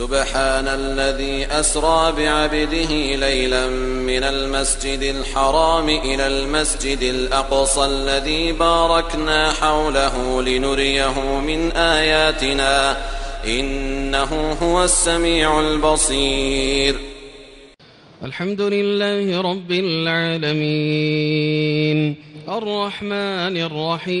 سبحان الذي أسرى بعبده ليلا من المسجد الحرام إلى المسجد الأقصى الذي باركنا حوله لنريه من آياتنا إنه هو السميع البصير. الحمد لله رب العالمين. الرحمن الرحيم.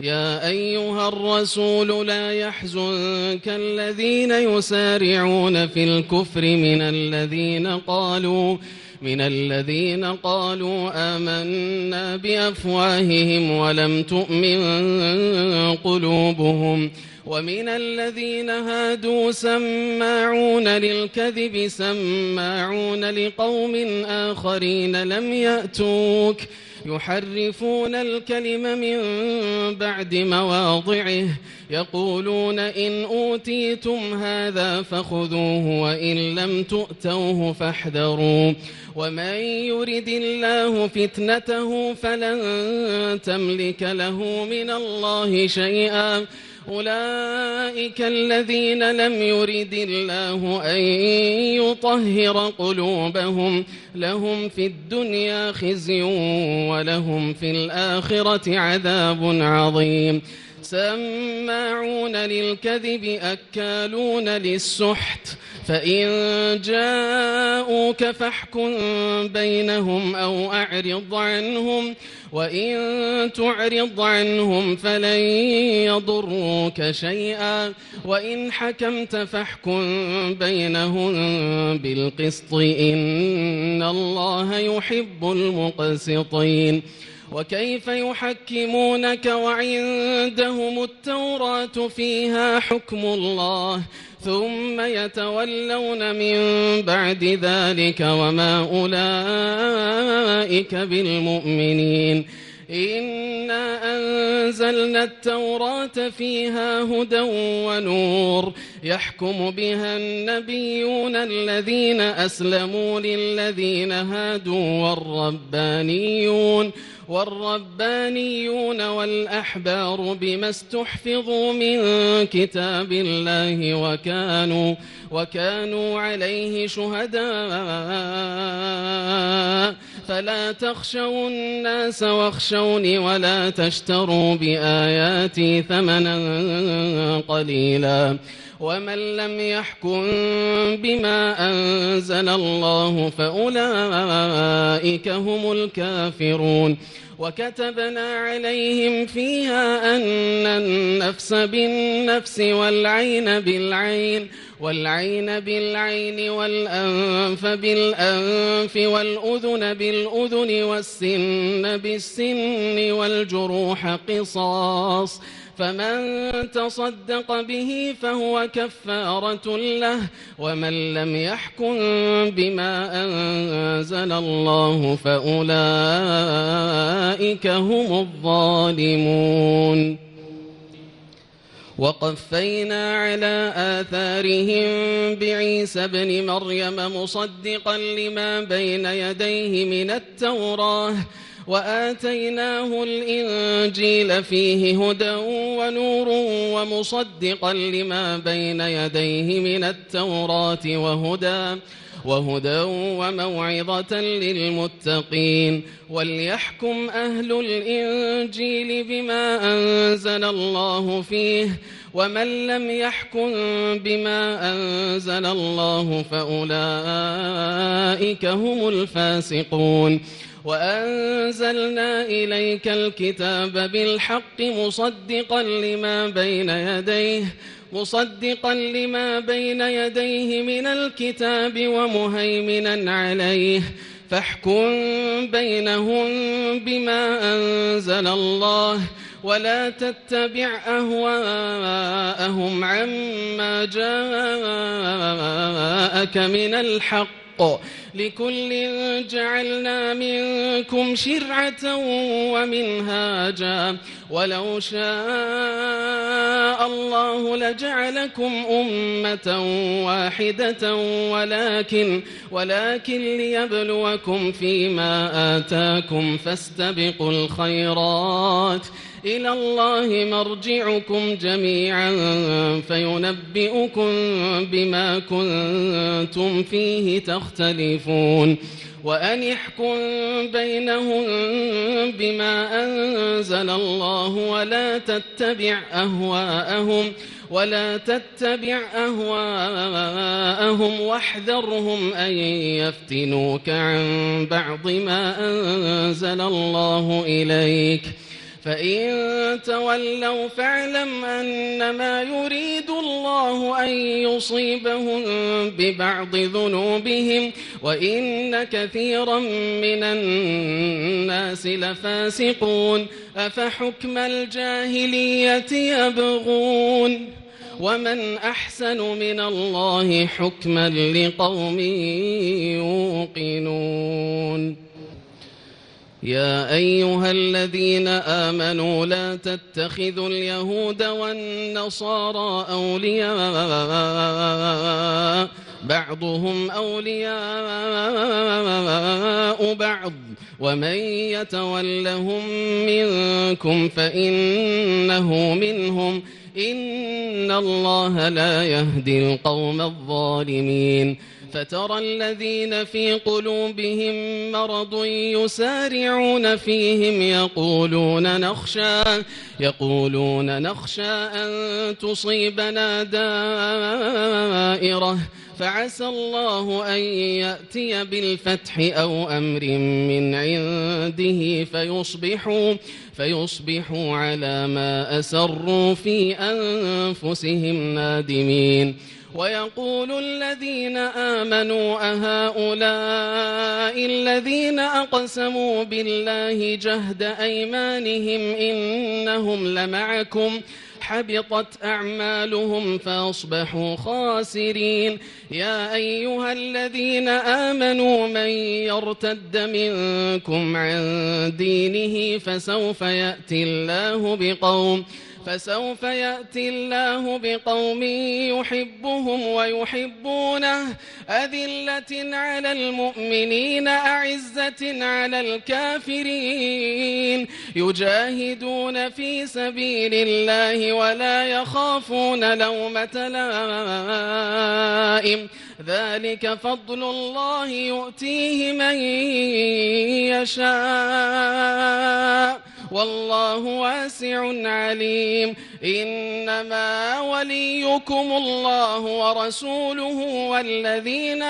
يا أيها الرسول لا يحزنك الذين يسارعون في الكفر من الذين قالوا من الذين قالوا آمنا بأفواههم ولم تؤمن قلوبهم ومن الذين هادوا سماعون للكذب سماعون لقوم آخرين لم يأتوك يحرفون الكلم من بعد مواضعه يقولون إن أوتيتم هذا فخذوه وإن لم تؤتوه فاحذروا. ومن يرد الله فتنته فلن تملك له من الله شيئا. أولئك الذين لم يرد الله أن يطهر قلوبهم لهم في الدنيا خزي ولهم في الآخرة عذاب عظيم. سماعون للكذب أكالون للسحت فإن جاءوك فاحكم بينهم أو أعرض عنهم وإن تعرض عنهم فلن يضروك شيئا وإن حكمت فاحكم بينهم بالقسط إن الله يحب المقسطين. وكيف يحكمونك وعندهم التوراة فيها حكم الله ثم يتولون من بعد ذلك وما أولئك بالمؤمنين إنا أنزلنا التوراة فيها هدى ونور يحكم بها النبيون الذين أسلموا للذين هادوا والربانيون والربانيون والأحبار بما استحفظوا من كتاب الله وكانوا وكانوا عليه شهداء فلا تخشوا الناس واخشوني ولا تشتروا بآياتي ثمنا قليلا ومن لم يحكم بما أنزل الله فأولئك هم الكافرون وكتبنا عليهم فيها أن النفس بالنفس والعين بالعين والعين بالعين والأنف بالأنف والأذن بالأذن والسن بالسن والجروح قصاص فمن تصدق به فهو كفارة له ومن لم يحكم بما أنزل الله فأولئك هم الظالمون وقفينا على آثارهم بعيسى بن مريم مصدقا لما بين يديه من التوراة وآتيناه الإنجيل فيه هدى ونور ومصدقا لما بين يديه من التوراة وهدى. وهدى وموعظة للمتقين وليحكم أهل الإنجيل بما أنزل الله فيه ومن لم يحكم بما أنزل الله فأولئك هم الفاسقون وأنزلنا إليك الكتاب بالحق مصدقا لما بين يديه مصدقا لما بين يديه من الكتاب ومهيمنا عليه. فاحكم بينهم بما أنزل الله ولا تتبع أهواءهم عما جاءك من الحق. لكل جعلنا منكم شرعة ومنهاجا. ولو شاء الله لجعلكم أمة واحدة ولكن ولكن ليبلوكم فيما آتاكم فاستبقوا الخيرات. إلى الله مرجعكم جميعا فينبئكم بما كنتم فيه تختلفون وأن يحكم بينهم بما أنزل الله ولا تتبع أهواءهم ولا تتبع أهواءهم واحذرهم أن يفتنوك عن بعض ما أنزل الله إليك ۖ فإن تولوا فاعلم أنما يريد الله أن يصيبهم ببعض ذنوبهم وإن كثيرا من الناس لفاسقون أفحكم الجاهلية يبغون ومن أحسن من الله حكما لقوم يوقنون يا أيها الذين آمنوا لا تتخذوا اليهود والنصارى أولياء بعضهم أولياء بعض ومن يتولهم منكم فإنه منهم إن الله لا يهدي القوم الظالمين فترى الذين في قلوبهم مرض يسارعون فيهم يقولون نخشى يقولون نخشى أن تصيبنا دائرة فعسى الله أن يأتي بالفتح أو أمر من عنده فيصبحوا فيصبحوا على ما أسروا في أنفسهم نادمين. ويقول الذين آمنوا أهؤلاء الذين أقسموا بالله جهد أيمانهم إنهم لمعكم حبطت أعمالهم فأصبحوا خاسرين. يا أيها الذين آمنوا من يرتد منكم عن دينه فسوف يأتي الله بقوم فسوف يأتي الله بقوم يحبهم ويحبونه. أذلة على المؤمنين أعزة على الكافرين. يجاهدون في سبيل الله ولا يخافون لومة لائم. ذلك فضل الله يؤتيه من يشاء. والله واسع عليم. إنما وليكم الله ورسوله والذين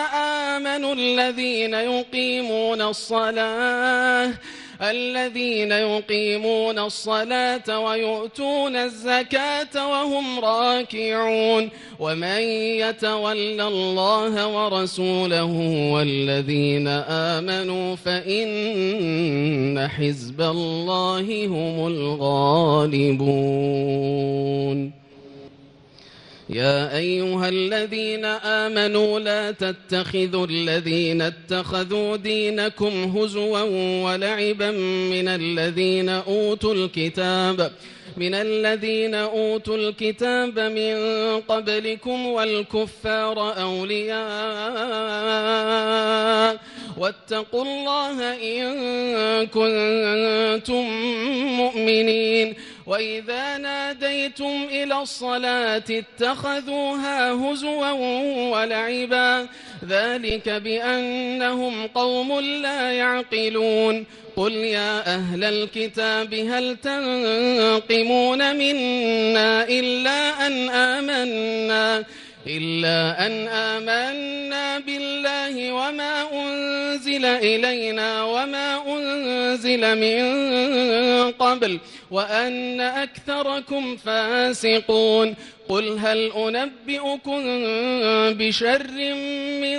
آمنوا الذين يقيمون الصلاة الذين يقيمون الصلاة ويؤتون الزكاة وهم راكعون. ومن يتول الله ورسوله والذين آمنوا فإن حزب الله هم الغالبون. يا أيها الذين آمنوا لا تتخذوا الذين اتخذوا دينكم هزوا ولعبا من الذين أوتوا الكتاب من الذين أوتوا الكتاب من قبلكم والكفار أولياء واتقوا الله إن كنتم مؤمنين وإذا ناديتم إلى الصلاة اتخذوها هزوا ولعبا ذلك بأنهم قوم لا يعقلون قل يا أهل الكتاب هل تنقمون منا إلا أن آمنا إلا أن آمنا بالله وما أنزل إلينا وما أنزل من قبل وأن أكثركم فاسقون قل هل أنبئكم بشر من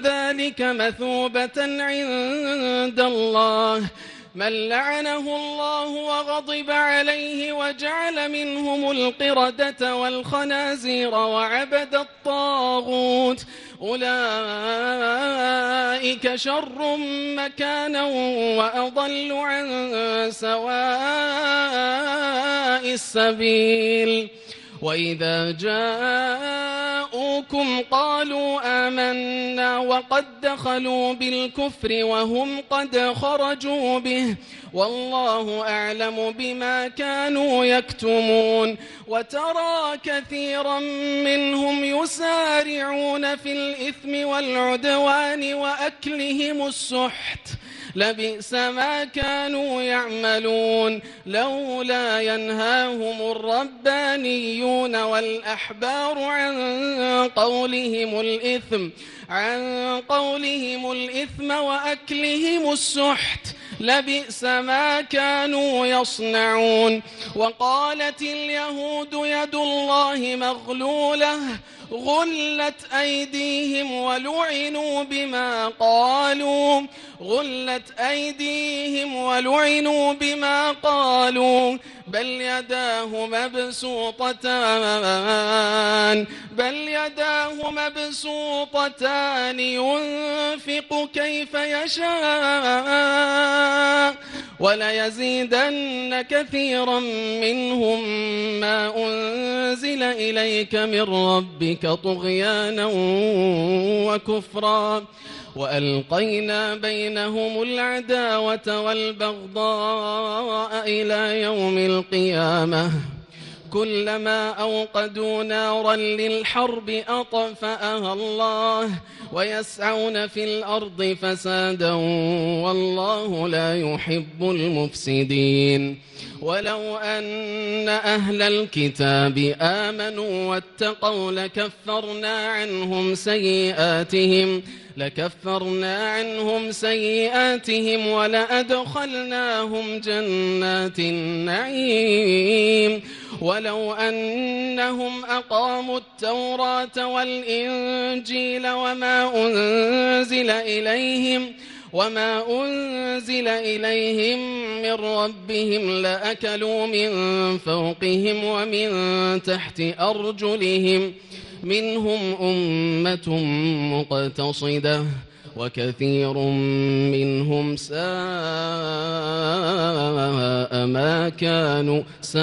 ذلك مثوبة عند الله من لعنه الله وغضب عليه وجعل منهم القردة والخنازير وعبد الطاغوت. أولئك شر مكانا وأضل عن سواء السبيل. وإذا جاءوكم قالوا آمنا وقد دخلوا بالكفر وهم قد خرجوا به. والله أعلم بما كانوا يكتمون. وترى كثيرا منهم يسارعون في الإثم والعدوان وأكلهم السحت. لبئس ما كانوا يعملون. لولا ينهاهم الربانيون والأحبار عن قولهم الإثم عن قولهم الإثم وأكلهم السحت لبئس ما كانوا يصنعون. وقالت اليهود يد الله مغلولة غلت أيديهم ولعنوا بما قالوا غلت أيديهم ولعنوا بما قالوا. بل يداه مبسوطتان بل يداه مبسوطتان ينفق كيف يشاء وليزيدن كثيرا منهم ما أنزل إليك من ربك طغيانا وكفرا وألقينا بينهم العداوة والبغضاء إلى يوم القيامة. كلما أوقدوا نارا للحرب أطفأها الله ويسعون في الأرض فسادا والله لا يحب المفسدين. ولو أن أهل الكتاب آمنوا واتقوا لكفرنا عنهم سيئاتهم لكفرنا عنهم سيئاتهم ولأدخلناهم جنات النعيم. ولو أنهم أقاموا التوراة والإنجيل وما أنزل إليهم وما أنزل إليهم من ربهم لأكلوا من فوقهم ومن تحت أرجلهم منهم أمة مقتصدة وكثير منهم ساء ما كانوا ساء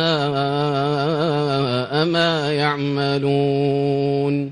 ما يعملون